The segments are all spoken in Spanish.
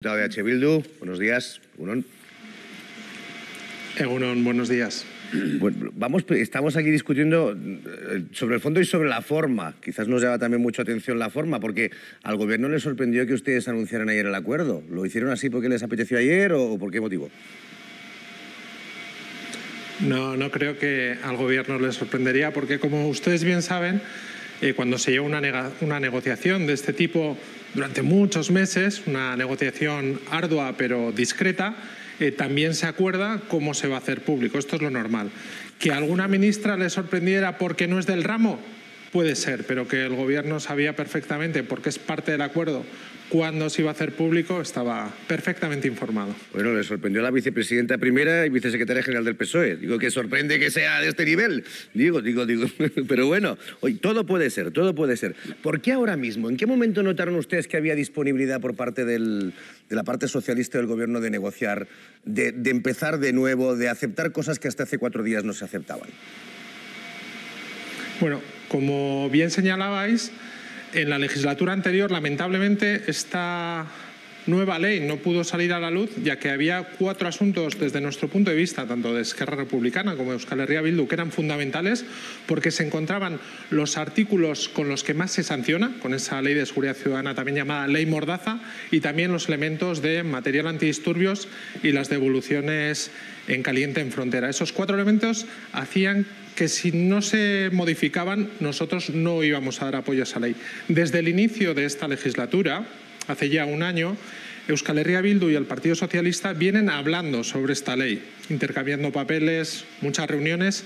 de. Bildu, buenos días. Unón. Egunon, buenos días. Bueno, vamos, estamos aquí discutiendo eh, sobre el fondo y sobre la forma. Quizás nos llama también mucha atención la forma, porque al gobierno le sorprendió que ustedes anunciaran ayer el acuerdo. ¿Lo hicieron así porque les apeteció ayer o por qué motivo? No, no creo que al gobierno le sorprendería, porque como ustedes bien saben, eh, cuando se lleva una, una negociación de este tipo durante muchos meses, una negociación ardua pero discreta, eh, también se acuerda cómo se va a hacer público. Esto es lo normal. Que alguna ministra le sorprendiera porque no es del ramo, puede ser, pero que el Gobierno sabía perfectamente, porque es parte del acuerdo, cuándo se iba a hacer público, estaba perfectamente informado. Bueno, le sorprendió a la vicepresidenta primera y vicesecretaria general del PSOE. Digo que sorprende que sea de este nivel. Digo, digo, digo. Pero bueno, hoy todo puede ser, todo puede ser. ¿Por qué ahora mismo? ¿En qué momento notaron ustedes que había disponibilidad por parte de la parte socialista del gobierno de negociar, de, de empezar de nuevo, de aceptar cosas que hasta hace cuatro días no se aceptaban? Bueno, como bien señalabais, en la legislatura anterior, lamentablemente, esta nueva ley no pudo salir a la luz, ya que había cuatro asuntos desde nuestro punto de vista, tanto de Esquerra Republicana como de Euskal Herria Bildu, que eran fundamentales porque se encontraban los artículos con los que más se sanciona, con esa ley de seguridad ciudadana también llamada ley Mordaza, y también los elementos de material antidisturbios y las devoluciones en caliente en frontera. Esos cuatro elementos hacían que si no se modificaban nosotros no íbamos a dar apoyo a esa ley. Desde el inicio de esta legislatura, hace ya un año, Euskal Herria Bildu y el Partido Socialista vienen hablando sobre esta ley, intercambiando papeles, muchas reuniones,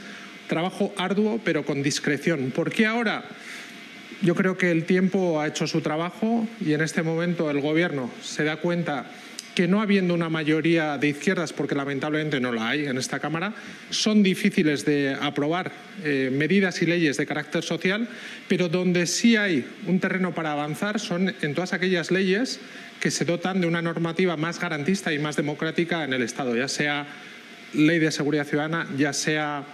trabajo arduo pero con discreción. ¿Por qué ahora? Yo creo que el tiempo ha hecho su trabajo y en este momento el Gobierno se da cuenta que no habiendo una mayoría de izquierdas, porque lamentablemente no la hay en esta Cámara, son difíciles de aprobar eh, medidas y leyes de carácter social, pero donde sí hay un terreno para avanzar son en todas aquellas leyes que se dotan de una normativa más garantista y más democrática en el Estado, ya sea ley de seguridad ciudadana, ya sea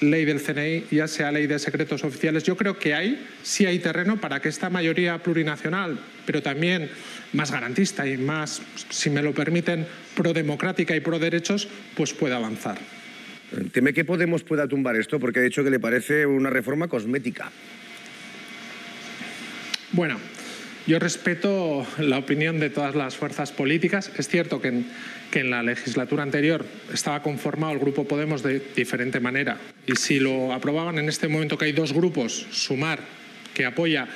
ley del CNI, ya sea ley de secretos oficiales. Yo creo que hay, sí hay terreno para que esta mayoría plurinacional, pero también más garantista y más, si me lo permiten, prodemocrática y pro derechos, pues pueda avanzar. Teme que Podemos pueda tumbar esto porque ha dicho que le parece una reforma cosmética. Bueno, yo respeto la opinión de todas las fuerzas políticas. Es cierto que en, que en la legislatura anterior estaba conformado el Grupo Podemos de diferente manera. Y si lo aprobaban en este momento que hay dos grupos, Sumar, que apoya,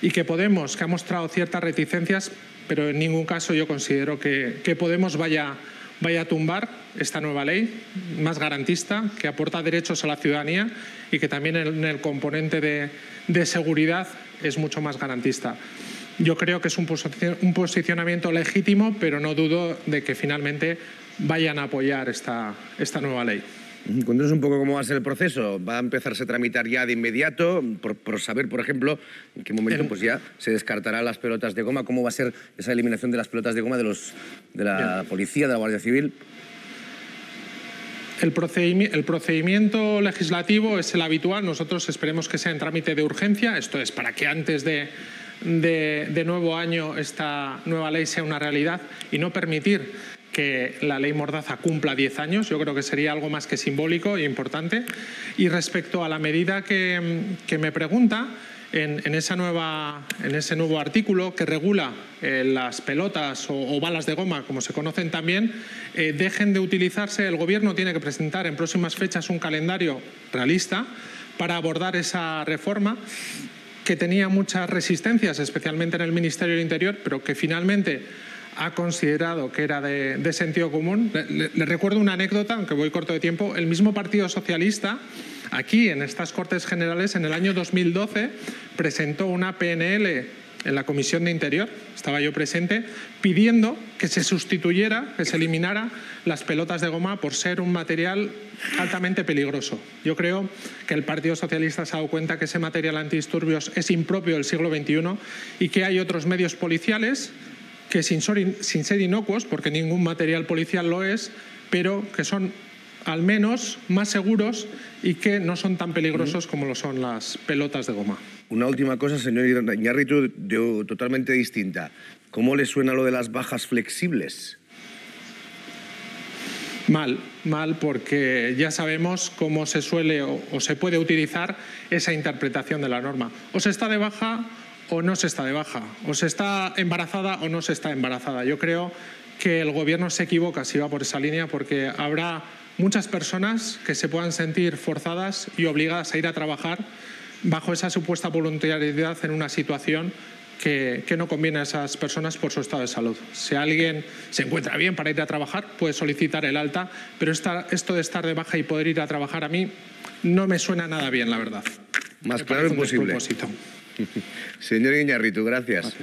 y que Podemos, que ha mostrado ciertas reticencias, pero en ningún caso yo considero que, Podemos vaya, vaya a tumbar esta nueva ley más garantista, que aporta derechos a la ciudadanía y que también en el componente de seguridad es mucho más garantista. Yo creo que es un posicionamiento legítimo, pero no dudo de que finalmente vayan a apoyar esta, esta nueva ley. Cuéntanos un poco cómo va a ser el proceso. ¿Va a empezarse a tramitar ya de inmediato? Por, saber, por ejemplo, en qué momento pues ya se descartarán las pelotas de goma. ¿Cómo va a ser esa eliminación de las pelotas de goma de, los, de la policía, de la Guardia Civil? El procedimiento, el procedimiento legislativo es el habitual. Nosotros esperemos que sea en trámite de urgencia. Esto es para que antes de de, nuevo año esta nueva ley sea una realidad y no permitir que la ley Mordaza cumpla 10 años. Yo creo que sería algo más que simbólico e importante. Y respecto a la medida que, me pregunta, en, esa nueva, en, ese nuevo artículo que regula eh, las pelotas o, balas de goma, como se conocen también, eh, dejen de utilizarse. El Gobierno tiene que presentar en próximas fechas un calendario realista para abordar esa reforma que tenía muchas resistencias, especialmente en el Ministerio del Interior, pero que finalmente ha considerado que era de, sentido común. Le, recuerdo una anécdota, aunque voy corto de tiempo. El mismo Partido Socialista, aquí en estas Cortes Generales, en el año 2012, presentó una PNL en la Comisión de Interior, estaba yo presente, pidiendo que se sustituyera, que se eliminara las pelotas de goma por ser un material altamente peligroso. Yo creo que el Partido Socialista se ha dado cuenta que ese material antidisturbios es impropio del siglo XXI y que hay otros medios policiales que sin ser inocuos, porque ningún material policial lo es, pero que son al menos más seguros y que no son tan peligrosos como lo son las pelotas de goma. Una última cosa, señor Iñárritu, totalmente distinta. ¿Cómo le suena lo de las bajas flexibles? Mal, mal, porque ya sabemos cómo se suele o, se puede utilizar esa interpretación de la norma. O se está de baja o no se está de baja, o se está embarazada o no se está embarazada. Yo creo que el Gobierno se equivoca si va por esa línea porque habrá muchas personas que se puedan sentir forzadas y obligadas a ir a trabajar bajo esa supuesta voluntariedad en una situación que, no conviene a esas personas por su estado de salud. Si alguien se encuentra bien para ir a trabajar, puede solicitar el alta, pero esto de estar de baja y poder ir a trabajar a mí no me suena nada bien, la verdad. Más claro imposible. Señor Iñarritu, gracias.